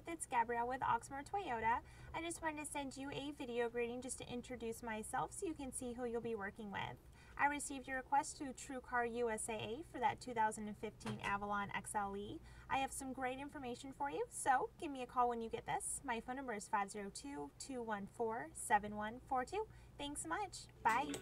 Ruth. It's Gabrielle with Oxmoor Toyota. I just wanted to send you a video greeting just to introduce myself so you can see who you'll be working with. I received your request through TrueCar USAA for that 2015 Avalon XLE. I have some great information for you, so give me a call when you get this. My phone number is 502-214-7142. Thanks so much. Bye.